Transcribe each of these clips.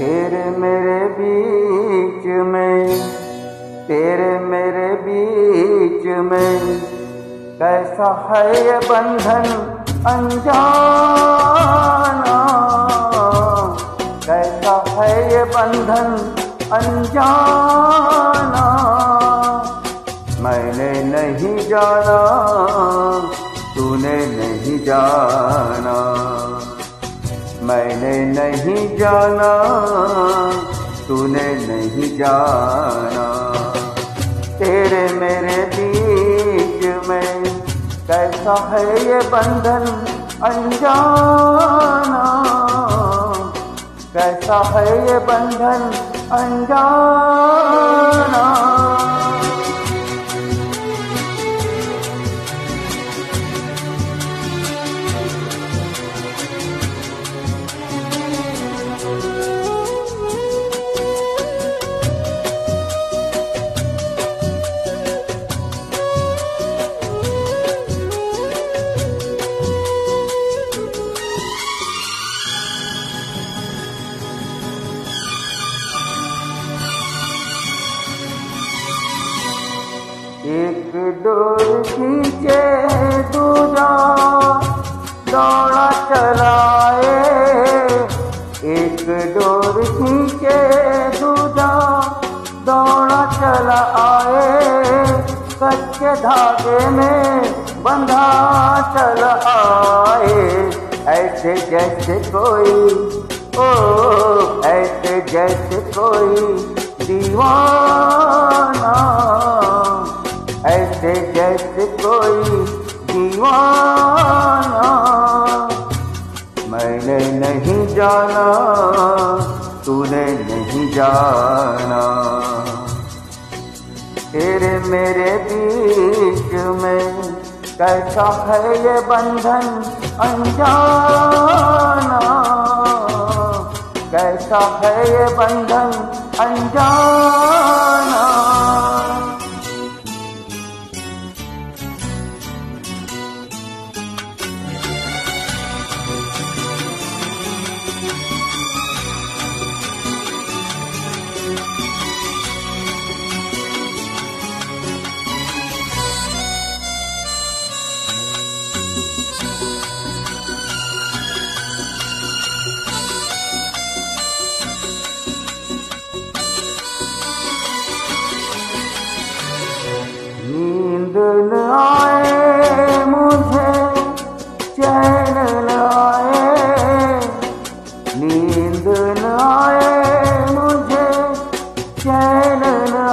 तेरे मेरे बीच में तेरे मेरे बीच में कैसा है ये बंधन अनजाना? कैसा है ये बंधन अनजाना? मैंने नहीं जाना, तूने नहीं जाना। मैंने नहीं जाना, तूने नहीं जाना। तेरे मेरे बीच में कैसा है ये बंधन अनजाना? कैसा है ये बंधन अनजाना? एक डोर खींचे दूजा, दौड़ा चलाए। एक डोर खींचे दूजा, दौड़ा चला आए कच्चे धागे में बंधा चल आए ऐसे जैसे कोई, ओ, ऐसे जैसे कोई दीवाना ऐसे जैसे कोई दीवाना। मैंने नहीं जाना, तूने नहीं जाना। तेरे मेरे बीच में कैसा है ये बंधन अनजाना? कैसा है ये बंधन अनजाना? नींद आए, मुझे चैन न आए नींद आए, मुझे चैन न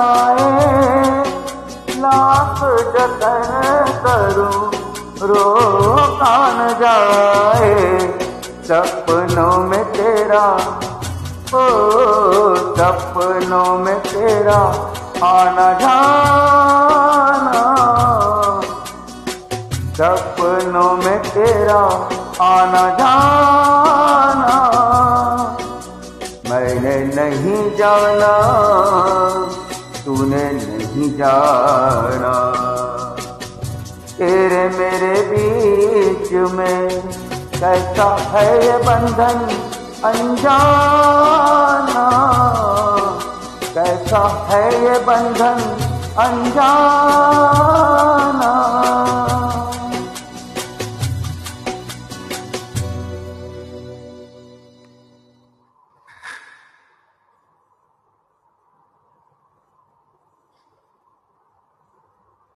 लाख जतन करूँ, रोका न जाए। सपनों में तेरा, ओ, सपनों में तेरा आना जाना सपनों में तेरा आना जाना, मैंने नहीं जाना, तूने नहीं जाना। तेरे मेरे बीच में कैसा है ये बंधन अनजाना? कैसा है ये बंधन अनजाना